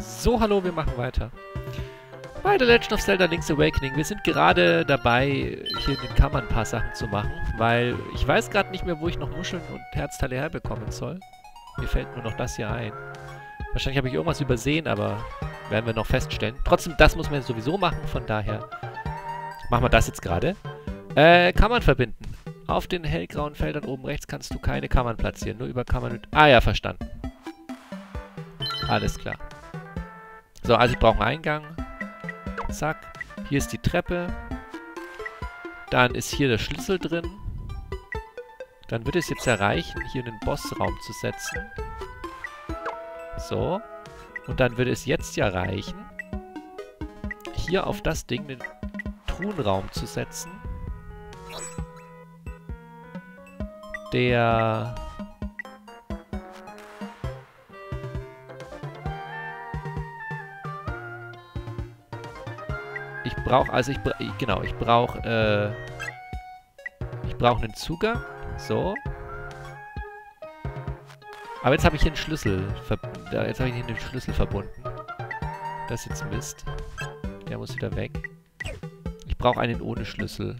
So, hallo, wir machen weiter. Bei The Legend of Zelda Link's Awakening. Wir sind gerade dabei, hier in den Kammern ein paar Sachen zu machen, weil ich weiß gerade nicht mehr, wo ich noch Muscheln und Herzteile herbekommen soll. Mir fällt nur noch das hier ein. Wahrscheinlich habe ich irgendwas übersehen, aber werden wir noch feststellen. Trotzdem, das muss man sowieso machen, von daher machen wir das jetzt gerade. Äh, Kammern verbinden. Auf den hellgrauen Feldern oben rechts kannst du keine Kammern platzieren, nur über Kammern mit... Ah ja, verstanden. Alles klar. So, also ich brauche einen Eingang. Zack. Hier ist die Treppe. Dann ist hier der Schlüssel drin. Dann wird es jetzt erreichen, hier einen Bossraum zu setzen. So. Und dann würde es jetzt ja reichen, hier auf das Ding den Truhenraum zu setzen. Der... brauche, also ich, genau, ich brauche, äh, ich brauche einen Zugang. So. Aber jetzt habe ich hier einen Schlüssel, jetzt habe ich hier den Schlüssel verbunden. Das ist jetzt Mist. Der muss wieder weg. Ich brauche einen ohne Schlüssel.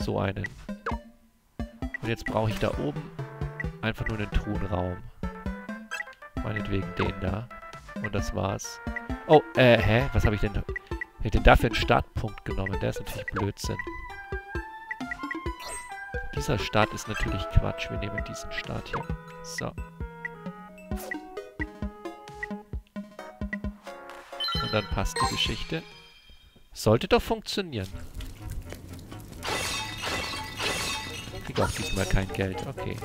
So einen. Und jetzt brauche ich da oben einfach nur einen Truhenraum. Meinetwegen den da. Und das war's. Oh, äh, hä? Was habe ich denn... Hätte dafür einen Startpunkt genommen. Der ist natürlich Blödsinn. Dieser Start ist natürlich Quatsch. Wir nehmen diesen Start hier. So. Und dann passt die Geschichte. Sollte doch funktionieren. Krieg auch diesmal kein Geld. Okay.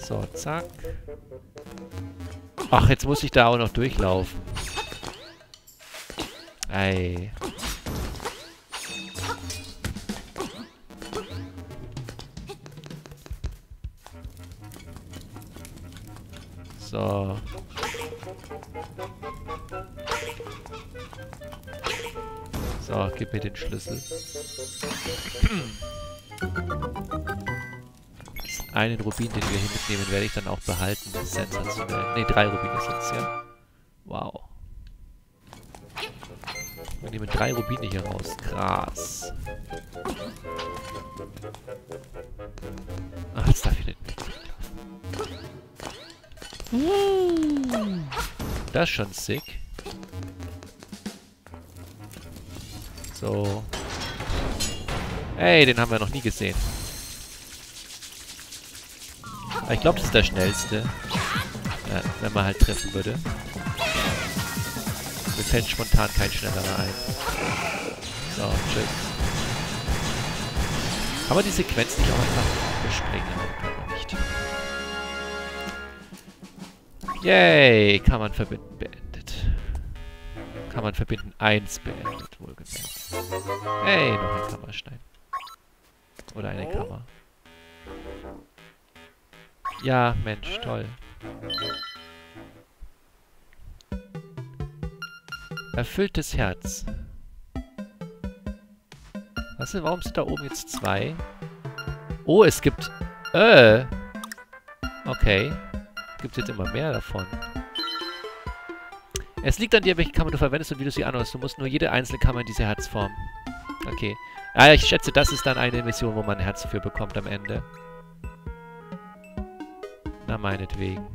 So, zack. Ach, jetzt muss ich da auch noch durchlaufen. Ey. So. So, gib mir den Schlüssel. Einen Rubin, den wir hier mitnehmen, werde ich dann auch behalten. Sensationell. Ne, drei Rubine sind es, ja. Wow. Wir nehmen drei Rubine hier raus. Krass. Ach, jetzt darf ich nicht. Das ist schon sick. So. Ey, den haben wir noch nie gesehen. Aber ich glaube, das ist der schnellste. Ja, wenn man halt treffen würde. Mir fällt spontan kein schnellerer ein. So, tschüss. Kann man die Sequenz nicht auch einfach überspringen? Kann man nicht. Yay! Kann man verbinden beendet. Kann man verbinden 1 beendet, wohlgemerkt. Hey, noch ein Kammerstein. Oder eine Kammer. Ja, Mensch, toll. Erfülltes Herz. Was ist, warum sind da oben jetzt zwei? Oh, es gibt... Äh. Okay. Gibt jetzt immer mehr davon. Es liegt an dir, welche Kammer du verwendest und wie du sie anordnest. Du musst nur jede einzelne Kammer in diese Herzform. Okay. Ah, ich schätze, das ist dann eine Mission, wo man ein Herz dafür bekommt am Ende. Meinetwegen.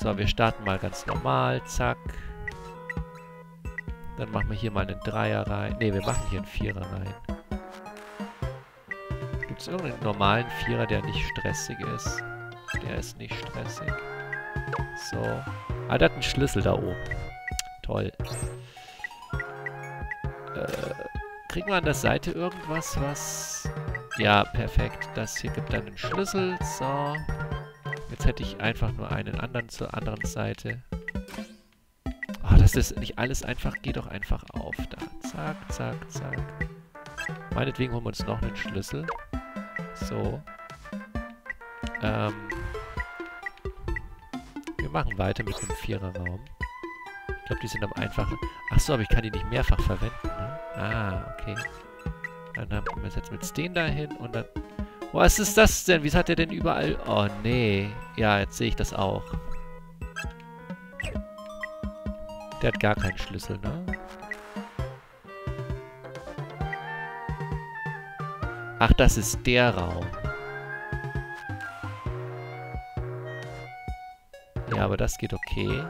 So, wir starten mal ganz normal. Zack. Dann machen wir hier mal einen Dreier rein. Ne, wir machen hier einen Vierer rein. Gibt es irgendeinen normalen Vierer, der nicht stressig ist? Der ist nicht stressig. So. Ah, der hat einen Schlüssel da oben. Toll. Äh, kriegen wir an der Seite irgendwas, was... Ja, perfekt. Das hier gibt dann einen Schlüssel. So. Jetzt hätte ich einfach nur einen anderen zur anderen Seite. Oh, das ist nicht alles einfach. Geh doch einfach auf da. Zack, zack, zack. Meinetwegen holen wir uns noch einen Schlüssel. So. Ähm. Wir machen weiter mit dem Viererraum. Ich glaube, die sind am einfachen. Achso, aber ich kann die nicht mehrfach verwenden. Ne? Ah, okay. Dann haben wir jetzt mit den dahin und dann Was ist das denn? Wieso hat er denn überall... Oh, nee. Ja, jetzt sehe ich das auch. Der hat gar keinen Schlüssel, ne? Ach, das ist der Raum. Ja, aber das geht okay.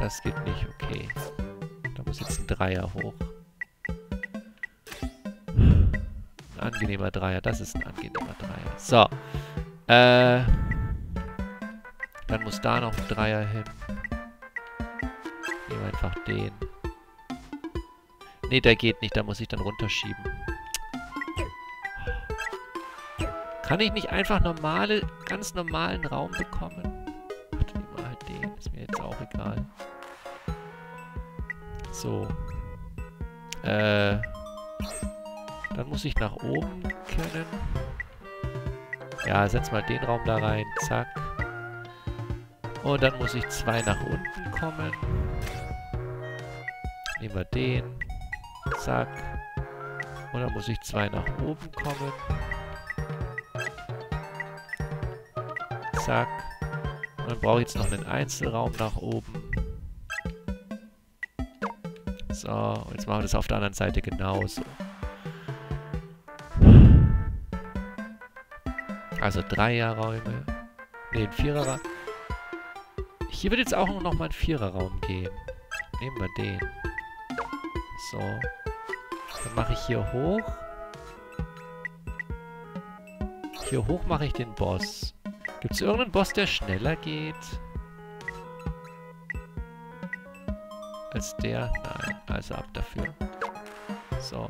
Das geht nicht okay. Dreier hoch. Ein angenehmer Dreier. Das ist ein angenehmer Dreier. So. Äh. Dann muss da noch ein Dreier hin. Nehmen einfach den. Ne, der geht nicht. Da muss ich dann runterschieben. Kann ich nicht einfach normale, ganz normalen Raum bekommen? Ach, nehmen wir halt den. Ist mir jetzt auch egal. So. Äh. Dann muss ich nach oben können. Ja, setz mal den Raum da rein. Zack. Und dann muss ich zwei nach unten kommen. Nehmen wir den. Zack. Und dann muss ich zwei nach oben kommen. Zack. Und dann brauche ich jetzt noch einen Einzelraum nach oben. So, jetzt machen wir das auf der anderen Seite genauso. Also Dreierräume. Ne, ein Viererraum. Hier wird jetzt auch noch mal ein Viererraum gehen. Nehmen wir den. So. Dann mache ich hier hoch. Hier hoch mache ich den Boss. Gibt es irgendeinen Boss, der schneller geht? Als der? Nein. Also ab dafür. So.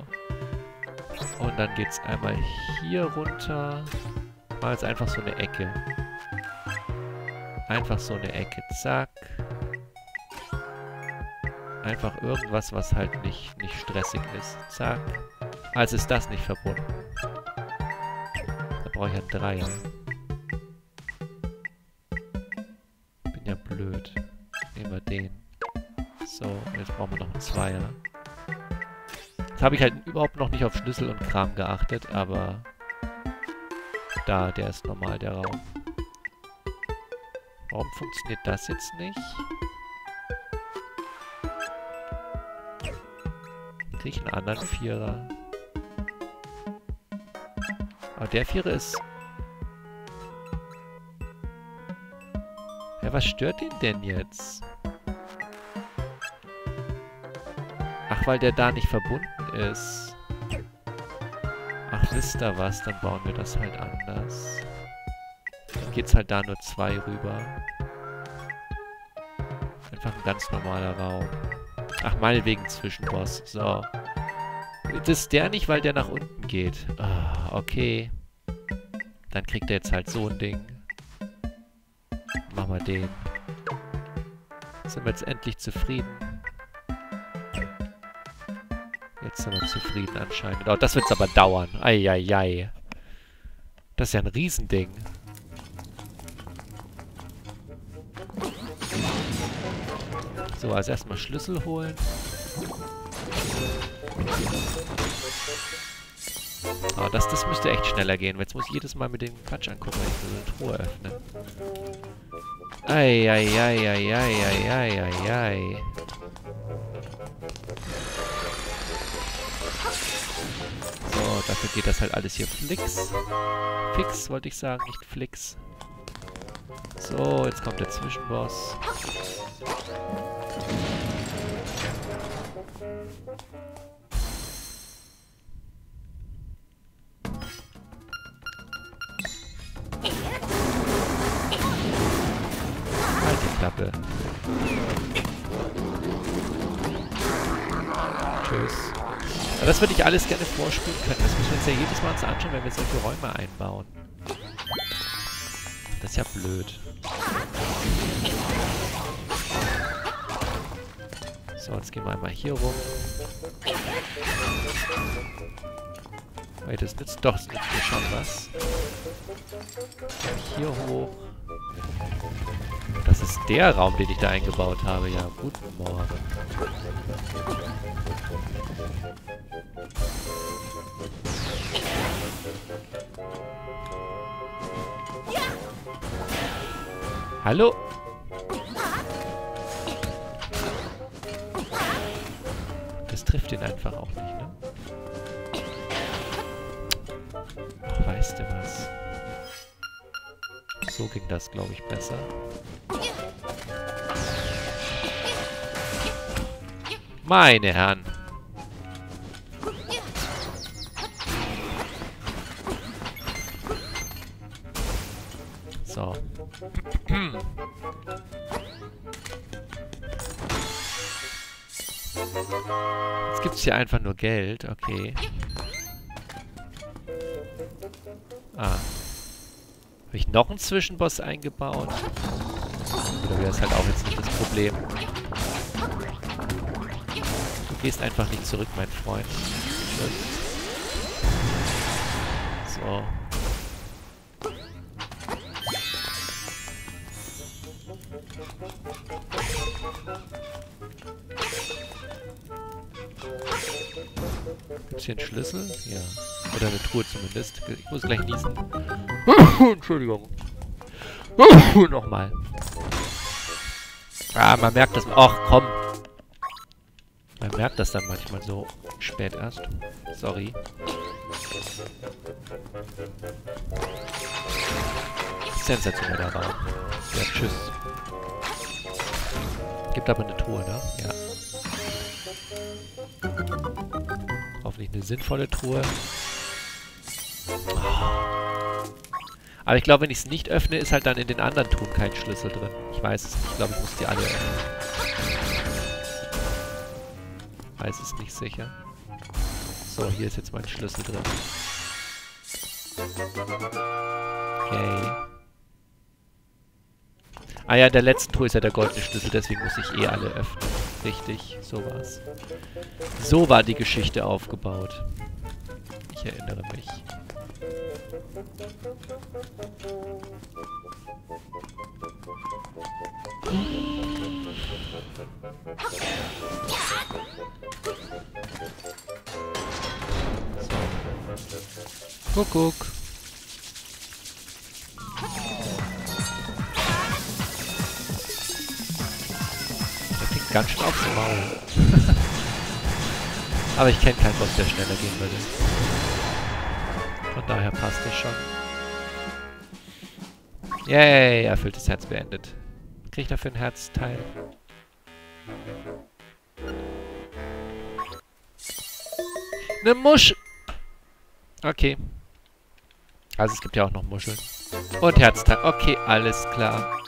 Und dann geht's einmal hier runter. Mal jetzt einfach so eine Ecke. Einfach so eine Ecke. Zack. Einfach irgendwas, was halt nicht, nicht stressig ist. Zack. Also ist das nicht verbunden. Da brauche ich einen Dreier. Bin ja blöd. Nehmen wir den. So, jetzt brauchen wir noch einen Zweier. Jetzt habe ich halt überhaupt noch nicht auf Schlüssel und Kram geachtet, aber da, der ist normal, der Raum. Warum funktioniert das jetzt nicht? Kriege ich einen anderen Vierer? Aber der Vierer ist... Ja, was stört ihn denn jetzt? Weil der da nicht verbunden ist. Ach, wisst ihr was? Dann bauen wir das halt anders. Dann geht's halt da nur zwei rüber. Einfach ein ganz normaler Raum. Ach, meinetwegen Zwischenboss. So. Das ist der nicht, weil der nach unten geht. Ah, okay. Dann kriegt er jetzt halt so ein Ding. Machen wir den. Sind wir jetzt endlich zufrieden? Sind wir zufrieden anscheinend. Oh, das wird es aber dauern. Eieiei. Das ist ja ein Riesending. So, also erstmal Schlüssel holen. Oh, das, das müsste echt schneller gehen. Jetzt muss ich jedes Mal mit dem Quatsch angucken, wenn ich so eine Truhe öffne. Eieieiei. Dafür geht das halt alles hier flix. Fix, wollte ich sagen, nicht flix. So, jetzt kommt der Zwischenboss. Halt die Klappe. Tschüss. Aber das würde ich alles gerne vorspielen können. Das müssen wir uns ja jedes Mal uns anschauen, wenn wir solche Räume einbauen. Das ist ja blöd. So, jetzt gehen wir einmal hier rum. Wait, das nützt doch, das nützt mir schon was. Hier hoch. Das ist der Raum, den ich da eingebaut habe. Ja, guten Morgen. Hallo? Das trifft ihn einfach auch nicht, ne? Weißt du was? So ging das, glaube ich, besser. Meine Herren. So. Jetzt gibt es hier einfach nur Geld. Okay. Ah. Habe ich noch einen Zwischenboss eingebaut? Oder wäre es halt auch jetzt nicht das Problem? Du gehst einfach nicht zurück, mein Freund. So. Gibt's hier einen Schlüssel? Ja. Oder eine Truhe zumindest. Ich muss gleich niesen. Entschuldigung. Nochmal. Ah, man merkt das... Ach, komm. Man merkt das dann manchmal so spät erst. Sorry. Sensationeller Raum. Ja, tschüss. Gibt aber eine Truhe, ne? Ja. Hoffentlich eine sinnvolle Truhe. Aber ich glaube, wenn ich es nicht öffne, ist halt dann in den anderen Truhen kein Schlüssel drin. Ich weiß es nicht. Ich glaube, ich muss die alle öffnen. Weiß es nicht sicher. So, hier ist jetzt mein Schlüssel drin. Okay. Ah ja, der letzten Truhe ist ja der goldene Schlüssel, deswegen muss ich eh alle öffnen. Richtig, so war's. So war die Geschichte aufgebaut. Ich erinnere mich. So. Kuckuck. ganz schön aufs Maul. Aber ich kenne keinen Boss, der schneller gehen würde. Daher passt das schon. Yay, erfülltes Herz beendet. Krieg ich dafür ein Herzteil? Eine Musch... Okay. Also es gibt ja auch noch Muscheln. Und Herzteil. Okay, alles klar.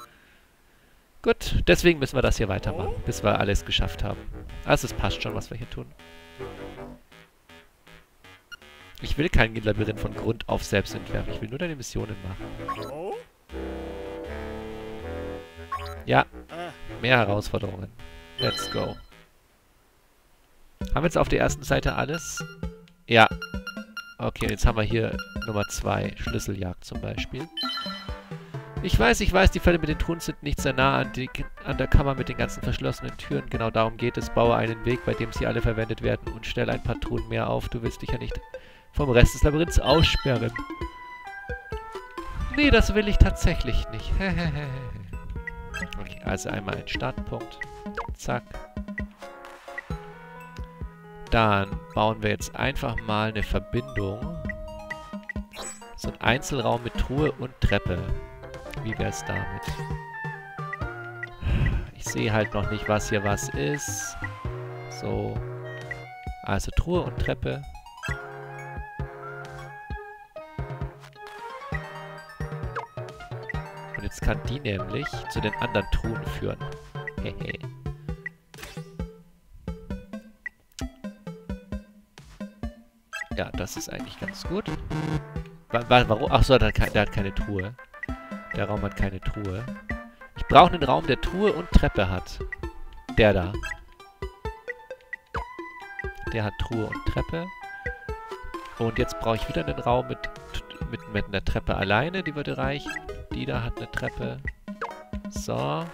Gut, deswegen müssen wir das hier weitermachen, bis wir alles geschafft haben. Also es passt schon, was wir hier tun. Ich will kein Labyrinth von Grund auf selbst entwerfen. Ich will nur deine Missionen machen. Ja, mehr Herausforderungen. Let's go. Haben wir jetzt auf der ersten Seite alles? Ja. Okay, jetzt haben wir hier Nummer 2, Schlüsseljagd zum Beispiel. Ich weiß, ich weiß, die Fälle mit den Truhen sind nicht sehr nah an, die, an der Kammer mit den ganzen verschlossenen Türen. Genau darum geht es. Baue einen Weg, bei dem sie alle verwendet werden und stelle ein paar Truhen mehr auf. Du willst dich ja nicht vom Rest des Labyrinths aussperren. Nee, das will ich tatsächlich nicht. okay, also einmal ein Startpunkt. Zack. Dann bauen wir jetzt einfach mal eine Verbindung. So ein Einzelraum mit Truhe und Treppe. Wie wäre es damit? Ich sehe halt noch nicht, was hier was ist. So. Also Truhe und Treppe. Jetzt kann die nämlich zu den anderen Truhen führen. Hehe. ja, das ist eigentlich ganz gut. Warum? Achso, der, der hat keine Truhe. Der Raum hat keine Truhe. Ich brauche einen Raum, der Truhe und Treppe hat. Der da. Der hat Truhe und Treppe. Und jetzt brauche ich wieder einen Raum mit, mit, mit einer Treppe alleine. Die würde reichen. Die da hat eine Treppe. So.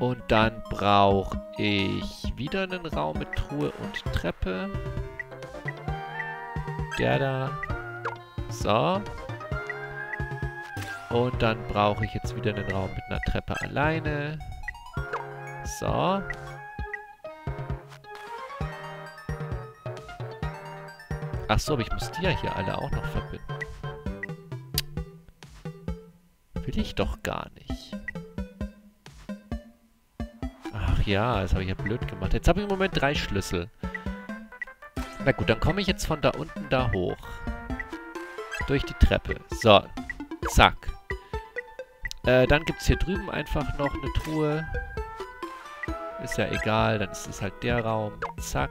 Und dann brauche ich wieder einen Raum mit Truhe und Treppe. Der da. So. Und dann brauche ich jetzt wieder einen Raum mit einer Treppe alleine. So. Ach so, aber ich muss die ja hier alle auch noch verbinden. Will ich doch gar nicht. Ach ja, das habe ich ja blöd gemacht. Jetzt habe ich im Moment drei Schlüssel. Na gut, dann komme ich jetzt von da unten da hoch. Durch die Treppe. So. Zack. Äh, dann gibt es hier drüben einfach noch eine Truhe. Ist ja egal, dann ist es halt der Raum. Zack.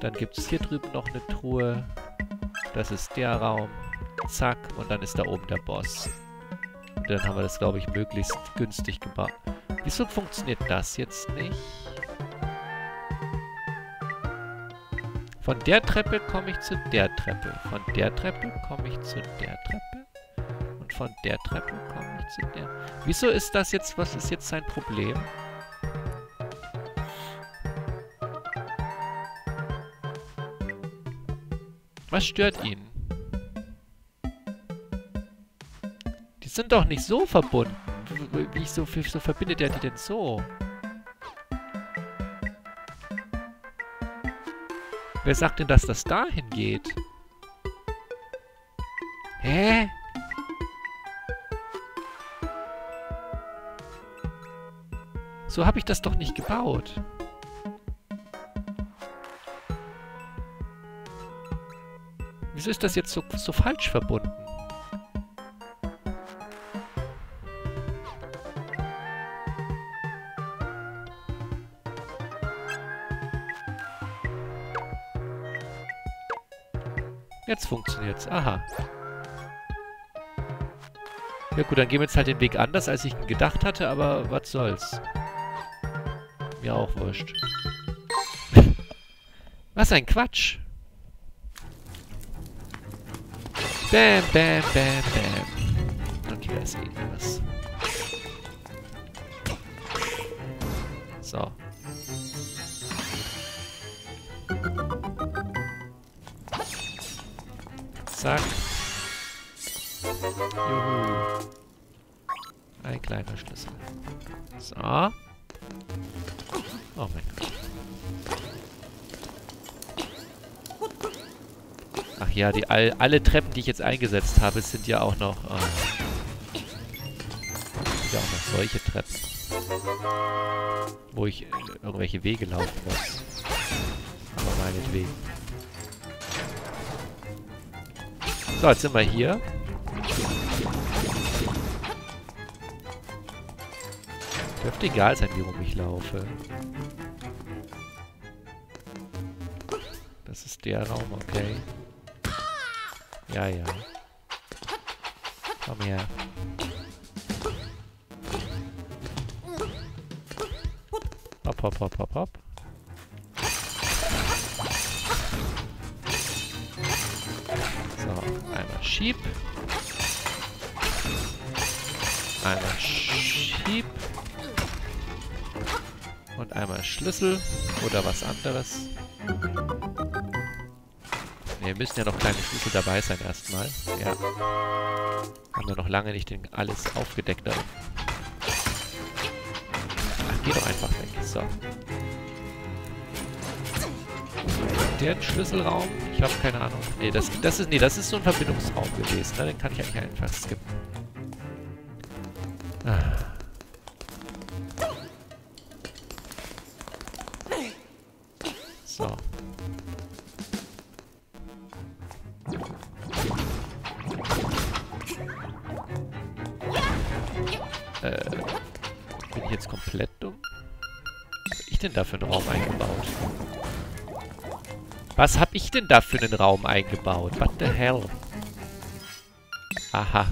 Dann gibt es hier drüben noch eine Truhe. Das ist der Raum. Zack. Und dann ist da oben der Boss. Dann haben wir das, glaube ich, möglichst günstig gebaut. Wieso funktioniert das jetzt nicht? Von der Treppe komme ich zu der Treppe. Von der Treppe komme ich zu der Treppe. Und von der Treppe komme ich zu der... Wieso ist das jetzt... Was ist jetzt sein Problem? Was stört ihn? Sind doch nicht so verbunden. Wie, so, so verbindet er die denn so? Wer sagt denn, dass das dahin geht? Hä? So habe ich das doch nicht gebaut. Wieso ist das jetzt so, so falsch verbunden? Jetzt. Aha. Ja gut, dann gehen wir jetzt halt den Weg anders, als ich gedacht hatte, aber was soll's. Mir auch wurscht. was ein Quatsch. Bam, bam, bam, bam. Okay, da ist irgendwas. Zack. Juhu. Ein kleiner Schlüssel. So. Oh mein Gott. Ach ja, die all, alle Treppen, die ich jetzt eingesetzt habe, sind ja auch noch... Oh, sind ja auch noch solche Treppen. Wo ich irgendwelche Wege laufen muss. Aber meinetwegen. So, jetzt sind wir hier. Dürfte egal sein, wie rum ich laufe. Das ist der Raum, okay. Ja, ja. Komm her. Hopp, hopp, hopp, hopp, hopp. Schieb. Einmal schieb. Und einmal Schlüssel oder was anderes. Ne, müssen ja noch kleine Schlüssel dabei sein erstmal. Ja. Haben wir noch lange nicht alles aufgedeckt Ach, geh doch einfach weg. So. Der Schlüsselraum? Ich habe keine Ahnung. Ne, das, das ist. Nee, das ist so ein Verbindungsraum gewesen. Ne? Den kann ich eigentlich einfach skippen. Denn da für einen Raum eingebaut? What the hell? Aha.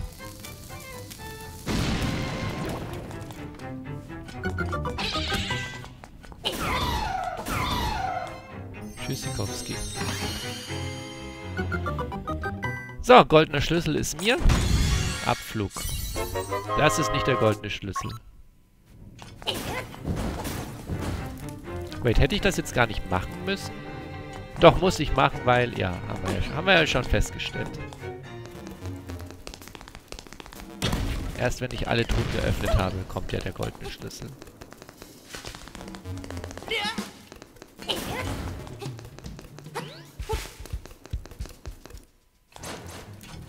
Tschüssikowski. So, goldener Schlüssel ist mir. Abflug. Das ist nicht der goldene Schlüssel. Wait, hätte ich das jetzt gar nicht machen müssen? Doch, muss ich machen, weil... Ja, haben wir ja, haben wir ja schon festgestellt. Erst wenn ich alle Truhen geöffnet habe, kommt ja der goldene Schlüssel.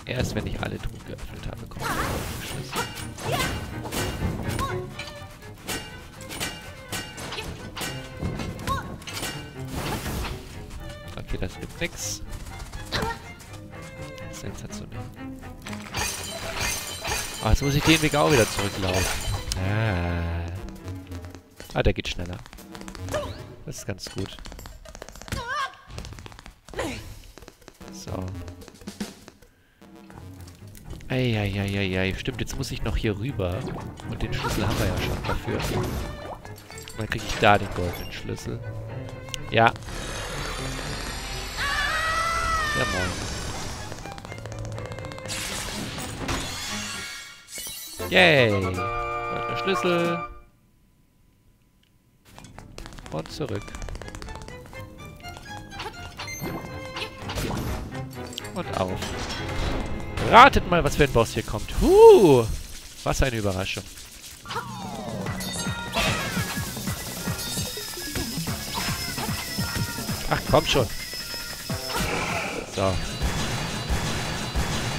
Erst wenn ich alle Truhen geöffnet habe, das gibt nix. Sensationell. Ah, jetzt muss ich den Weg auch wieder zurücklaufen. Ah. Ah, der geht schneller. Das ist ganz gut. So. Eieieiei. Stimmt, jetzt muss ich noch hier rüber. Und den Schlüssel haben wir ja schon dafür. Dann kriege ich da den goldenen Schlüssel. Ja. Ja, moin. Yay! Goldener Schlüssel. Und zurück. Und auf. Ratet mal, was für ein Boss hier kommt. Huh! Was eine Überraschung. Ach, komm schon.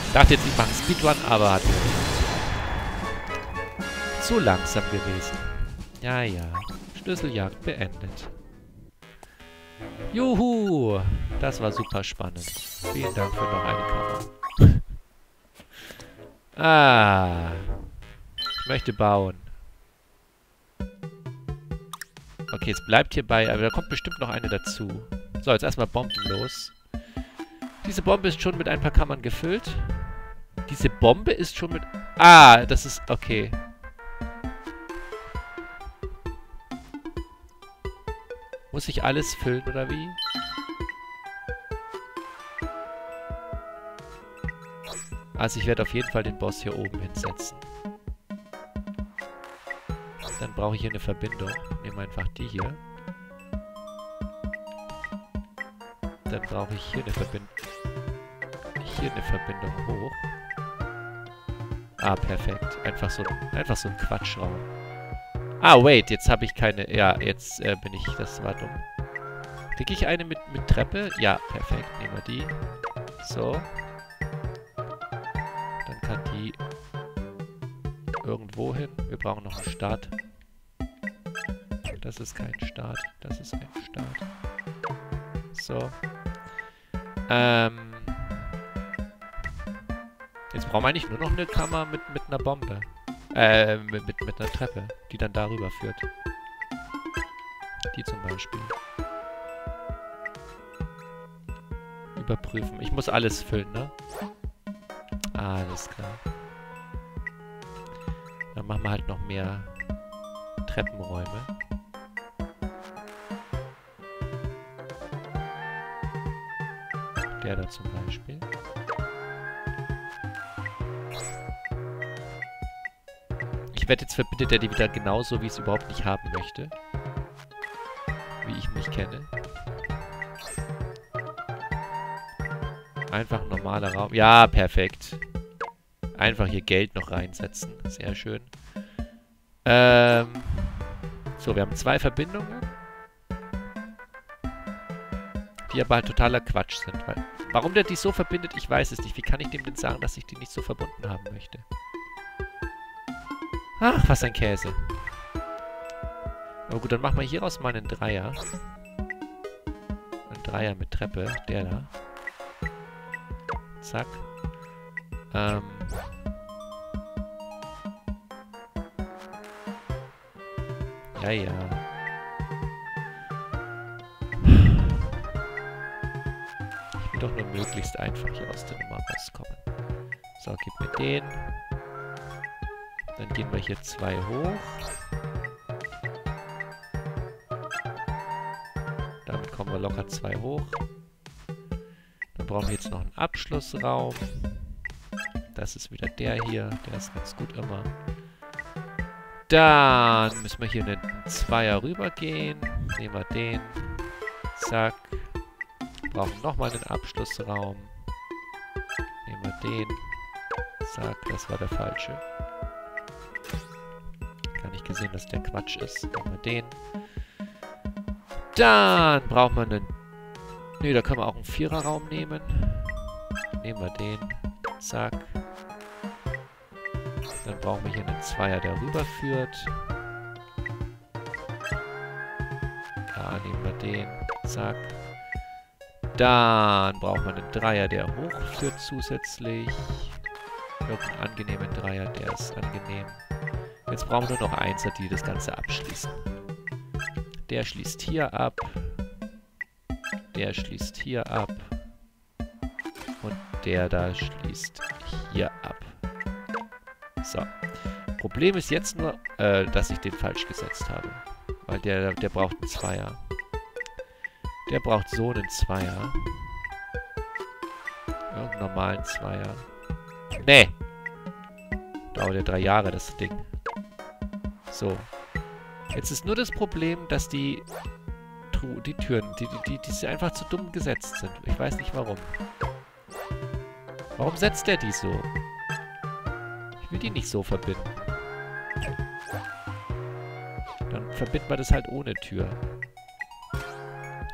Ich dachte jetzt, ich mache einen Speedrun, aber hat zu langsam gewesen. Ja, ja. Schlüsseljagd beendet. Juhu! Das war super spannend. Vielen Dank für noch eine Kammer. ah. Ich möchte bauen. Okay, es bleibt hierbei, aber da kommt bestimmt noch eine dazu. So, jetzt erstmal Bomben los. Diese Bombe ist schon mit ein paar Kammern gefüllt. Diese Bombe ist schon mit... Ah, das ist... Okay. Muss ich alles füllen, oder wie? Also ich werde auf jeden Fall den Boss hier oben hinsetzen. Dann brauche ich hier eine Verbindung. Nehme einfach die hier. Dann brauche ich hier eine Verbindung. Hier eine Verbindung hoch. Ah, perfekt. Einfach so, einfach so ein Quatschraum. Ah, wait, jetzt habe ich keine... Ja, jetzt äh, bin ich... Das war dumm. Kriege ich eine mit, mit Treppe? Ja, perfekt. Nehmen wir die. So. Dann kann die irgendwo hin. Wir brauchen noch einen Start. Das ist kein Start. Das ist ein Start. So. Ähm. Jetzt brauchen wir eigentlich nur noch eine Kammer mit, mit einer Bombe. Äh, mit, mit, mit einer Treppe, die dann darüber führt. Die zum Beispiel. Überprüfen. Ich muss alles füllen, ne? Alles klar. Dann machen wir halt noch mehr Treppenräume. Der da zum Beispiel. Werde jetzt verbindet er die wieder genauso, wie ich es überhaupt nicht haben möchte. Wie ich mich kenne. Einfach ein normaler Raum. Ja, perfekt. Einfach hier Geld noch reinsetzen. Sehr schön. Ähm. So, wir haben zwei Verbindungen. Die aber halt totaler Quatsch sind. Weil, warum der die so verbindet, ich weiß es nicht. Wie kann ich dem denn sagen, dass ich die nicht so verbunden haben möchte? Ach, was ein Käse. Aber gut, dann machen wir hieraus mal einen Dreier. Ein Dreier mit Treppe. Der da. Zack. Ähm. Ja, ja. Ich will doch nur möglichst einfach hier aus der Nummer rauskommen. So, gib mir den. Dann gehen wir hier zwei hoch. Damit kommen wir locker zwei hoch. Dann brauchen wir jetzt noch einen Abschlussraum. Das ist wieder der hier. Der ist ganz gut immer. Dann müssen wir hier einen Zweier rübergehen. Nehmen wir den. Zack. Brauchen nochmal einen Abschlussraum. Nehmen wir den. Zack, das war der falsche. Gar nicht gesehen, dass der Quatsch ist. Nehmen wir den. Dann brauchen wir einen... Ne, da können wir auch einen Viererraum nehmen. Nehmen wir den. Zack. Dann brauchen wir hier einen Zweier, der rüberführt. Da nehmen wir den. Zack. Dann brauchen wir einen Dreier, der hochführt zusätzlich. Irgendeinen angenehmen Dreier, der ist angenehm. Jetzt brauchen wir nur noch Einser, die das Ganze abschließen. Der schließt hier ab. Der schließt hier ab. Und der da schließt hier ab. So. Problem ist jetzt nur, äh, dass ich den falsch gesetzt habe. Weil der, der braucht einen Zweier. Der braucht so einen Zweier. Irgendeinen normalen Zweier. Nee! Dauert ja drei Jahre, das Ding. So. Jetzt ist nur das Problem, dass die, die Türen, die, die, die, die einfach zu dumm gesetzt sind. Ich weiß nicht warum. Warum setzt der die so? Ich will die nicht so verbinden. Dann verbinden wir das halt ohne Tür.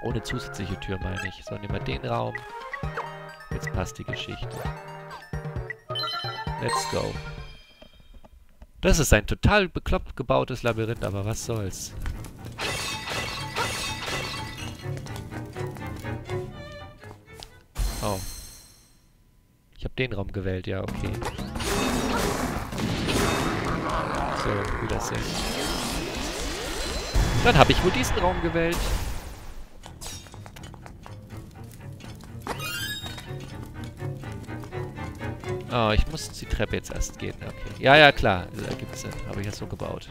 Ohne zusätzliche Tür, meine ich. So, nehmen wir den Raum. Jetzt passt die Geschichte. Let's go. Das ist ein total bekloppt gebautes Labyrinth, aber was soll's. Oh. Ich habe den Raum gewählt, ja, okay. So, Wiedersehen. Dann habe ich wohl diesen Raum gewählt. Oh, ich muss die Treppe jetzt erst gehen. Okay. Ja, ja, klar. Da gibt Sinn. Habe ich ja so gebaut.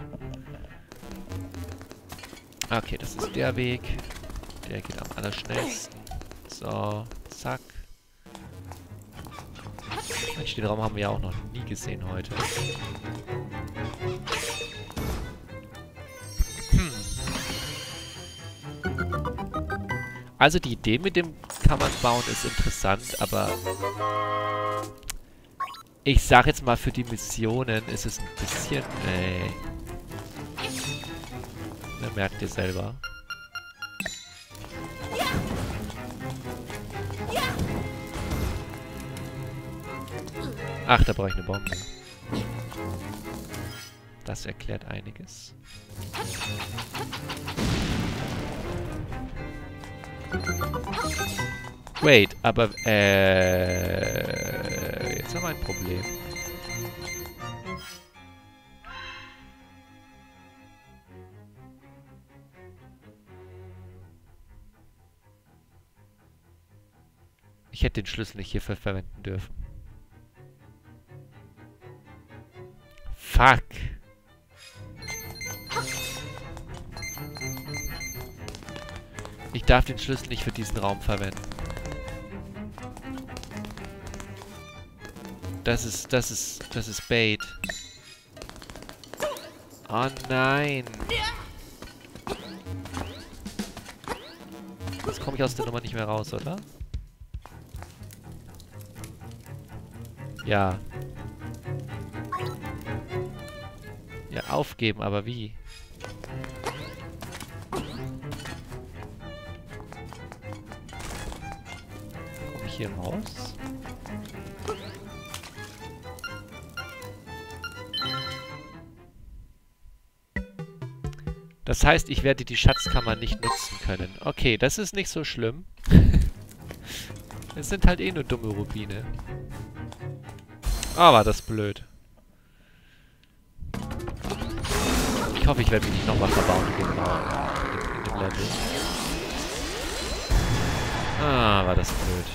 Okay, das ist der Weg. Der geht am allerschnellsten. So, zack. Mensch, den Raum haben wir ja auch noch nie gesehen heute. Hm. Also die Idee mit dem kann man bauen ist interessant, aber ich sag jetzt mal, für die Missionen ist es ein bisschen... Nee. Ne, merkt ihr selber. Ach, da brauche ich eine Bombe. Das erklärt einiges. Wait, aber äh, jetzt haben wir ein Problem. Ich hätte den Schlüssel nicht hierfür verwenden dürfen. Fuck. Ich darf den Schlüssel nicht für diesen Raum verwenden. Das ist, das ist, das ist Bait. Oh nein. Jetzt komme ich aus der Nummer nicht mehr raus, oder? Ja. Ja, aufgeben, aber wie? hier raus? Das heißt, ich werde die Schatzkammer nicht nutzen können. Okay, das ist nicht so schlimm. es sind halt eh nur dumme Rubine. Ah, war das blöd. Ich hoffe, ich werde mich nicht nochmal verbauen dem, in, in dem Level. Ah, war das blöd.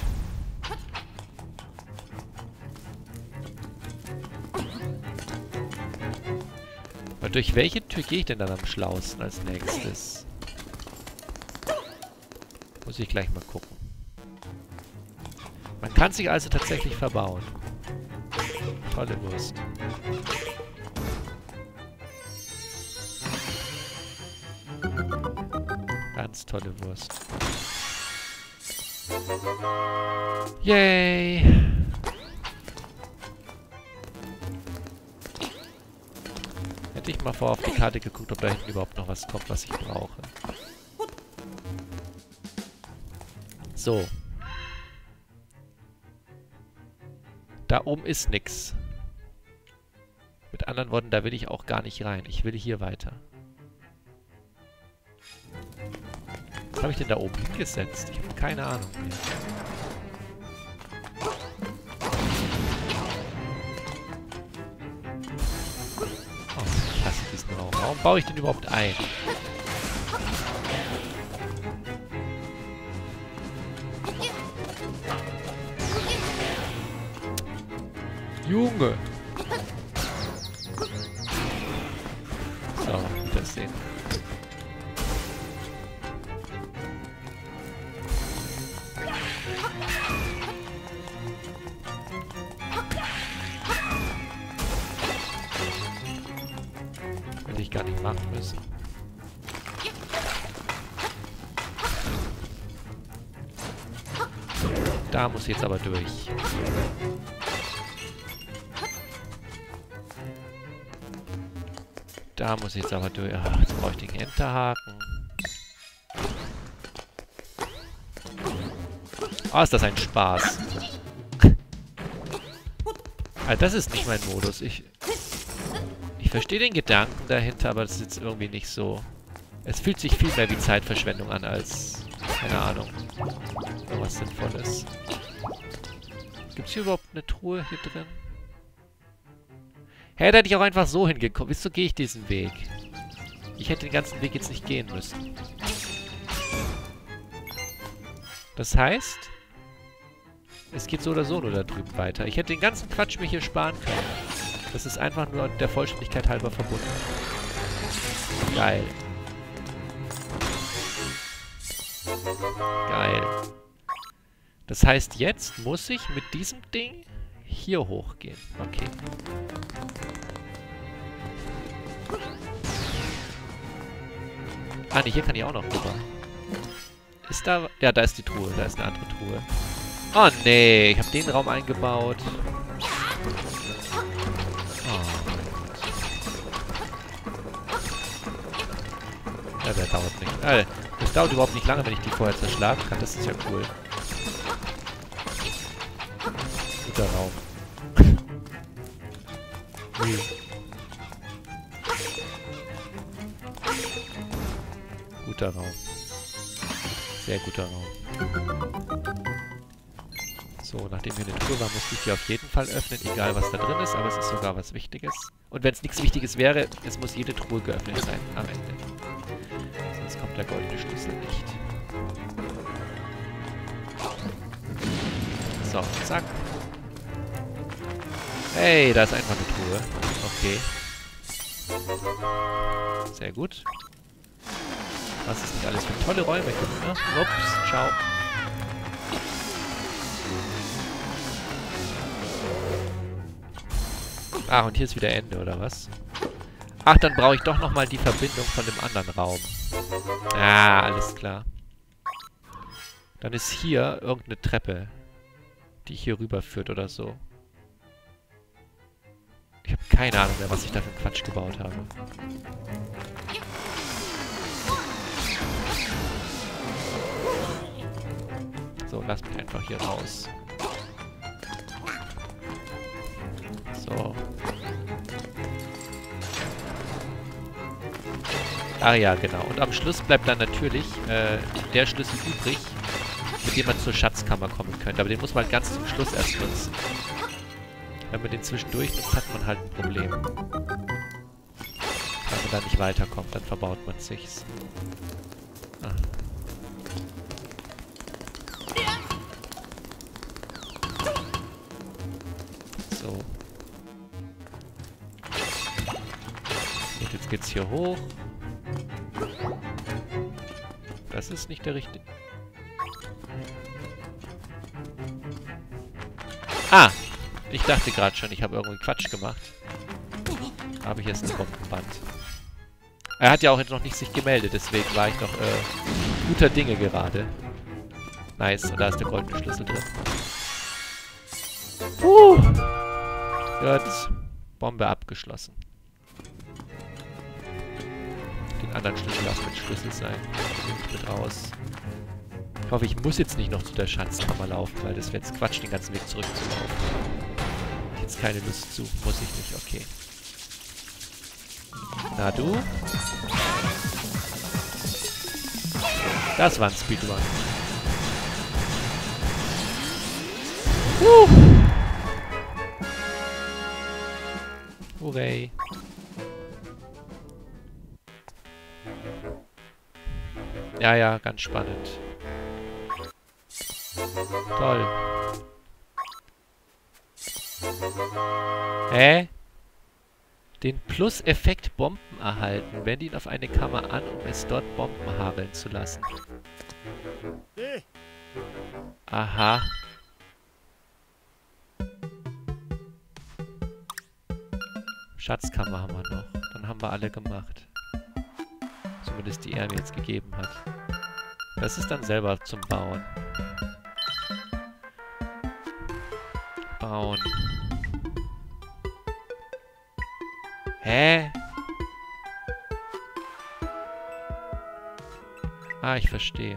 Aber durch welche Tür gehe ich denn dann am schlausten als nächstes? Muss ich gleich mal gucken. Man kann sich also tatsächlich verbauen. Tolle Wurst. Ganz tolle Wurst. Yay! Ich mal vor auf die Karte geguckt, ob da hinten überhaupt noch was kommt, was ich brauche. So. Da oben ist nix. Mit anderen Worten, da will ich auch gar nicht rein. Ich will hier weiter. Was habe ich denn da oben hingesetzt? Ich habe keine Ahnung mehr. Warum baue ich den überhaupt ein? Junge! Muss jetzt aber durch. Ach, jetzt brauche ich den Enterhaken. Oh, ist das ein Spaß. ah, das ist nicht mein Modus. Ich, ich verstehe den Gedanken dahinter, aber das ist jetzt irgendwie nicht so... Es fühlt sich viel mehr wie Zeitverschwendung an, als... Keine Ahnung. Irgendwas Sinnvolles. Gibt es hier überhaupt eine Truhe hier drin? Da hätte ich auch einfach so hingekommen. Wieso gehe ich diesen Weg? Ich hätte den ganzen Weg jetzt nicht gehen müssen. Das heißt, es geht so oder so nur da drüben weiter. Ich hätte den ganzen Quatsch mir hier sparen können. Das ist einfach nur der Vollständigkeit halber verbunden. Geil. Geil. Das heißt, jetzt muss ich mit diesem Ding hier hochgehen. Okay. Ah, ne, hier kann ich auch noch rüber. Ist da... Ja, da ist die Truhe. Da ist eine andere Truhe. Oh, nee. Ich habe den Raum eingebaut. Oh. Ja, der dauert nicht. Äh, das dauert überhaupt nicht lange, wenn ich die vorher zerschlagen kann. Das ist ja cool. Guter Raum. Guter Raum. Sehr guter Raum. So, nachdem hier eine Tür war, musste ich die auf jeden Fall öffnen, egal was da drin ist, aber es ist sogar was Wichtiges. Und wenn es nichts Wichtiges wäre, es muss jede Truhe geöffnet sein am Ende. Sonst kommt der goldene Schlüssel nicht. So, zack. Hey, da ist einfach eine Truhe. Okay. Sehr gut. Was es nicht alles für tolle Räume gibt, ne? Ups, ciao. Ach, und hier ist wieder Ende, oder was? Ach, dann brauche ich doch nochmal die Verbindung von dem anderen Raum. Ah, alles klar. Dann ist hier irgendeine Treppe, die hier rüberführt oder so. Ich habe keine Ahnung mehr, was ich da für Quatsch gebaut habe. So, lass mich einfach hier raus. So. Ah ja, genau. Und am Schluss bleibt dann natürlich äh, der Schlüssel übrig, mit dem man zur Schatzkammer kommen könnte. Aber den muss man ganz zum Schluss erst nutzen. Wenn man den zwischendurch nutzt, hat man halt ein Problem. Wenn man da nicht weiterkommt, dann verbaut man sich's. Ah. So. Und jetzt geht's hier hoch. Das ist nicht der richtige... Ah! Ich dachte gerade schon, ich habe irgendwie Quatsch gemacht. Aber hier ist ein Bombenband. Er hat ja auch jetzt noch nicht sich gemeldet, deswegen war ich noch äh, guter Dinge gerade. Nice, und da ist der goldene Schlüssel drin. Puh. Gut. Bombe abgeschlossen. Den anderen Schlüssel lassen mit Schlüssel sein. Mit raus. Ich hoffe, ich muss jetzt nicht noch zu der Schatzkammer laufen, weil das wäre jetzt Quatsch, den ganzen Weg zurückzulaufen. Jetzt keine Lust zu. Muss ich nicht, okay. Na du? Das war ein Speedrun. Uh. Hooray. Ja, ja, ganz spannend. Toll. Hä? Den Plus-Effekt Bomben erhalten. Wende ihn auf eine Kammer an, um es dort Bomben hageln zu lassen. Aha. Schatzkammer haben wir noch. Dann haben wir alle gemacht. Zumindest die er mir jetzt gegeben hat. Das ist dann selber zum Bauen. Bauen. Hä? Ah, ich verstehe.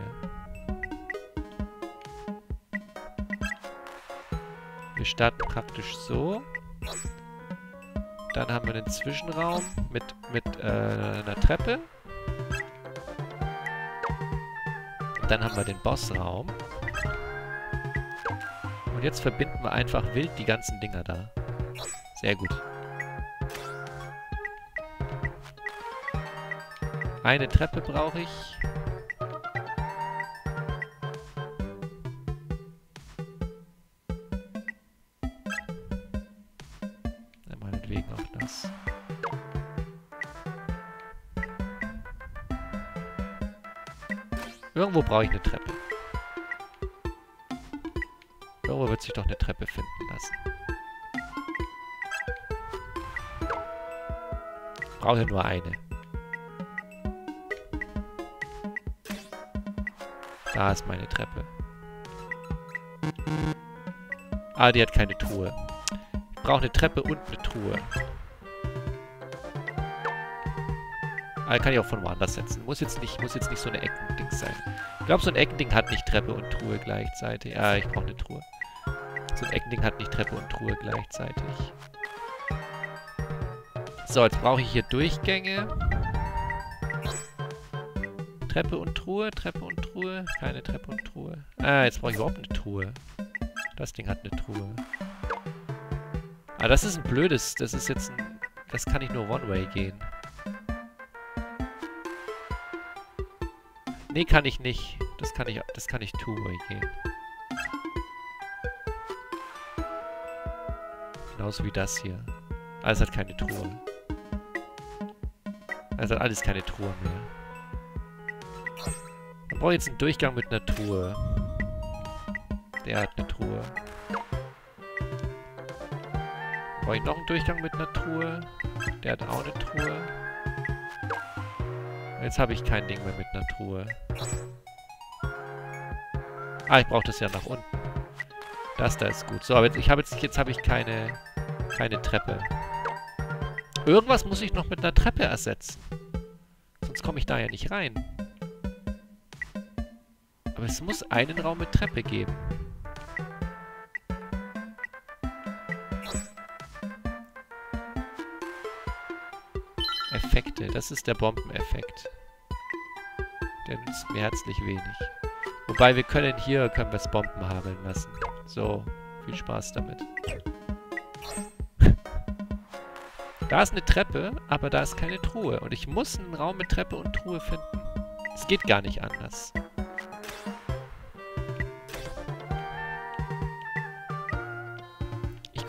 Wir starten praktisch so. Dann haben wir einen Zwischenraum mit, mit äh, einer Treppe. Dann haben wir den Bossraum. Und jetzt verbinden wir einfach wild die ganzen Dinger da. Sehr gut. Eine Treppe brauche ich. Ja, meinetwegen auch das. Irgendwo brauche ich eine Treppe. Irgendwo wird sich doch eine Treppe finden lassen. Ich brauche nur eine. Da ist meine Treppe. Ah, die hat keine Truhe. Ich brauche eine Treppe und eine Truhe. Ah, kann ich auch von woanders setzen. Muss jetzt nicht, muss jetzt nicht so eine Eckending sein. Ich glaube, so ein Eckending hat nicht Treppe und Truhe gleichzeitig. Ah, ich brauche eine Truhe. So ein Eckending hat nicht Treppe und Truhe gleichzeitig. So, jetzt brauche ich hier Durchgänge. Treppe und Truhe, Treppe und Truhe. Keine Treppe und Truhe. Ah, jetzt brauche ich überhaupt eine Truhe. Das Ding hat eine Truhe. Ah, das ist ein blödes. Das ist jetzt ein... Das kann ich nur One-Way gehen. Nee, kann ich nicht. Das kann ich, das kann ich Two-Way gehen. Genauso wie das hier. Alles hat keine Truhe. Also hat alles keine Truhe mehr. Man braucht jetzt einen Durchgang mit einer Truhe. Der hat eine Truhe. Brauche ich noch einen Durchgang mit einer Truhe? Der hat auch eine Truhe. Jetzt habe ich kein Ding mehr mit einer Truhe. Ah, ich brauche das ja nach unten. Das da ist gut. So, aber jetzt, habe jetzt, jetzt habe ich keine, keine Treppe. Irgendwas muss ich noch mit einer Treppe ersetzen. Sonst komme ich da ja nicht rein. Aber es muss einen Raum mit Treppe geben. Effekte. Das ist der Bombeneffekt. Der nützt mir herzlich wenig. Wobei wir können hier, können wir es Bomben hageln lassen. So, viel Spaß damit. da ist eine Treppe, aber da ist keine Truhe. Und ich muss einen Raum mit Treppe und Truhe finden. Es geht gar nicht anders.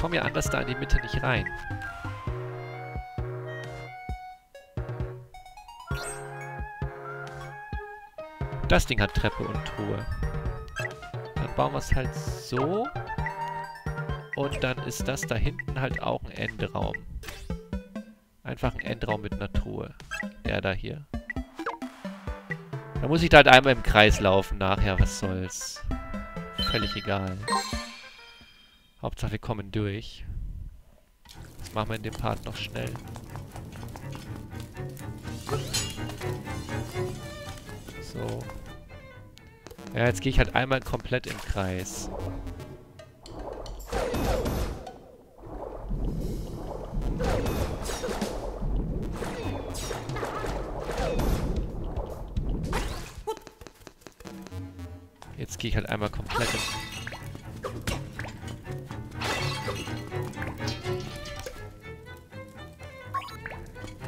Komme ja anders da in die Mitte nicht rein. Das Ding hat Treppe und Truhe. Dann bauen wir es halt so. Und dann ist das da hinten halt auch ein Endraum. Einfach ein Endraum mit einer Truhe. Der da hier. Da muss ich da halt einmal im Kreis laufen nachher. Was soll's. Völlig egal. Hauptsache wir kommen durch. Das machen wir in dem Part noch schnell. So. Ja, jetzt gehe ich halt einmal komplett im Kreis. Jetzt gehe ich halt einmal komplett im...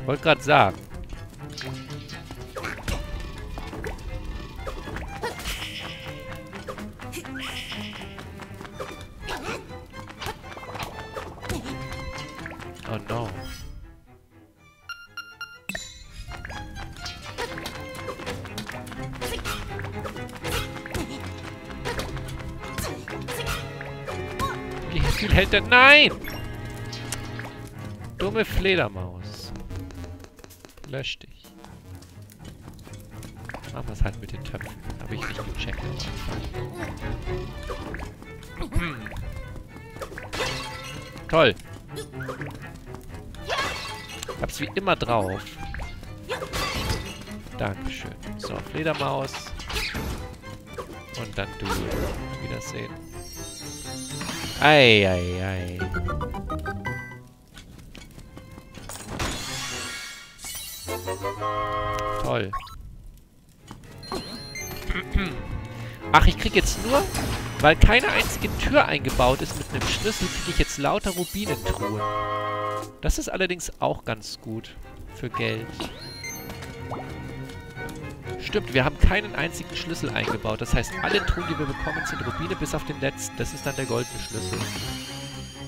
Wollte gerade sagen. Oh no. Wie viel hält der? Nein! Dumme Fledermaus. Lösch dich. Machen wir es halt mit den Töpfen. Habe ich nicht gecheckt. Hm. Toll. Hab's wie immer drauf. Dankeschön. So, Fledermaus. Und dann du. Wiedersehen. Ei, ei, ei. Ach, ich krieg jetzt nur, weil keine einzige Tür eingebaut ist mit einem Schlüssel, kriege ich jetzt lauter Rubinentruhen. Das ist allerdings auch ganz gut für Geld. Stimmt, wir haben keinen einzigen Schlüssel eingebaut. Das heißt, alle Truhen, die wir bekommen, sind Rubine bis auf den letzten. Das ist dann der goldene Schlüssel.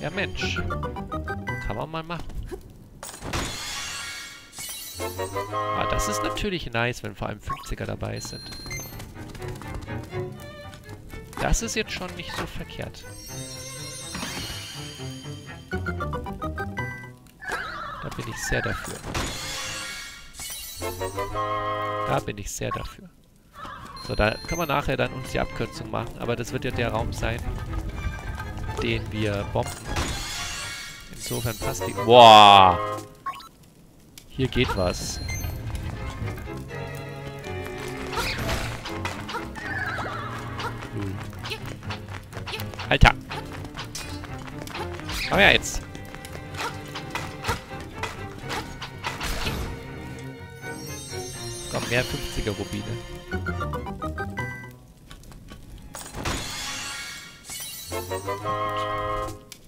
Ja, Mensch. Kann man mal machen. Ah, das ist natürlich nice, wenn vor allem 50er dabei sind. Das ist jetzt schon nicht so verkehrt. Da bin ich sehr dafür. Da bin ich sehr dafür. So, da können wir nachher dann uns die Abkürzung machen. Aber das wird ja der Raum sein, den wir bomben. Insofern passt die... Boah! Hier geht was. Komm her jetzt! Komm, mehr 50er Rubine.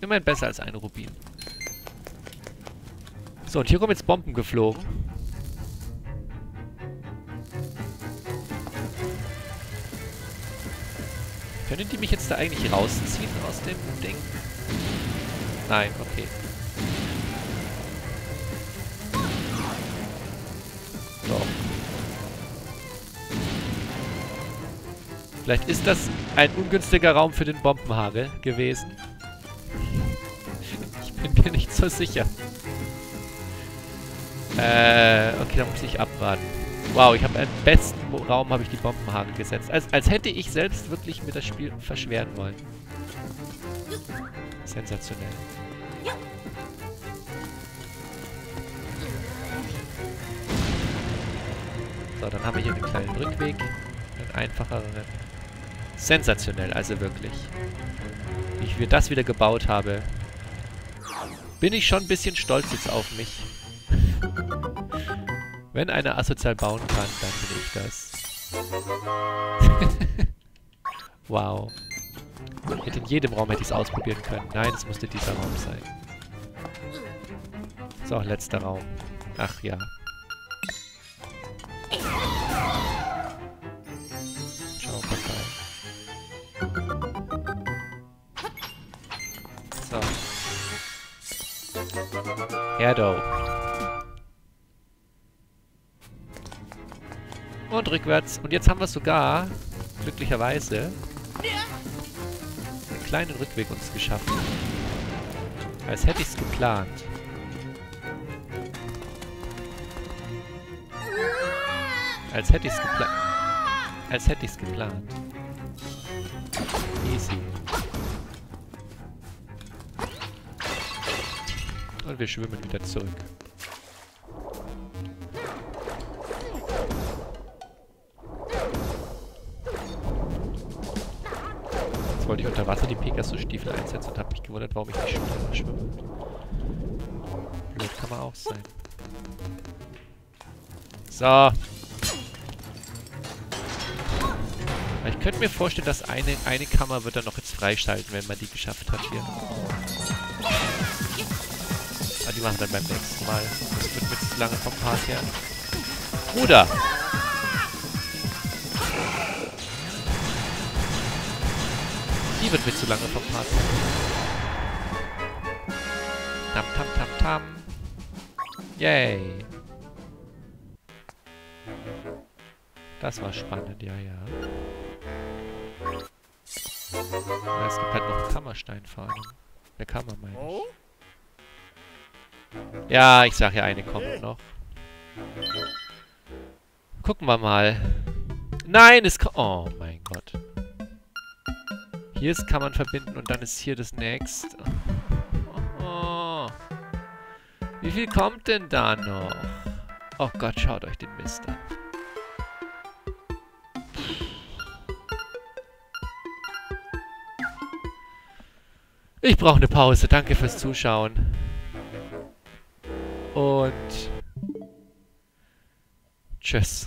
Immerhin besser als ein Rubin. So, und hier kommen jetzt Bomben geflogen. Können die mich jetzt da eigentlich rausziehen aus dem Ding? Nein, okay. Doch. Vielleicht ist das ein ungünstiger Raum für den Bombenhagel gewesen. Ich bin mir nicht so sicher. Äh, okay, da muss ich abwarten. Wow, ich habe im besten Raum habe ich die Bombenhagel gesetzt. Als, als hätte ich selbst wirklich mir das Spiel verschweren wollen. Sensationell. So, dann haben wir hier einen kleinen Rückweg. Einen einfacheren. Sensationell, also wirklich. Wie ich mir das wieder gebaut habe. Bin ich schon ein bisschen stolz jetzt auf mich. Wenn einer asozial bauen kann, dann bin ich das. wow. Hätte in jedem Raum hätte ich es ausprobieren können. Nein, es musste dieser Raum sein. So, letzter Raum. Ach ja. Ciao, Kakao. So. Erdo. Und rückwärts. Und jetzt haben wir sogar, glücklicherweise, kleinen Rückweg uns geschaffen. Als hätte ich's geplant. Als hätte ich's geplant. Als hätte ich's geplant. Easy. Und wir schwimmen wieder zurück. Wollte ich unter Wasser die Pegasus-Stiefel einsetzen und habe mich gewundert, warum ich nicht schneller schwimme. Blöd kann man auch sein. So. Ich könnte mir vorstellen, dass eine, eine Kammer wird dann noch jetzt freischalten, wenn man die geschafft hat hier. Ah, die machen dann beim nächsten Mal. Das wird mir zu lange vom Part her. Bruder! Wird mir zu lange her. Tam tam tam tam. Yay. Das war spannend, ja, ja. ja es gibt halt noch einen Kammerstein vor allem. Der Kammer, meine ich. Ja, ich sag ja, eine kommt noch. Gucken wir mal. Nein, es kommt... Oh mein Gott. Hier ist kann man verbinden und dann ist hier das nächste. Oh. Wie viel kommt denn da noch? Oh Gott, schaut euch den Mist an. Ich brauche eine Pause. Danke fürs Zuschauen. Und tschüss.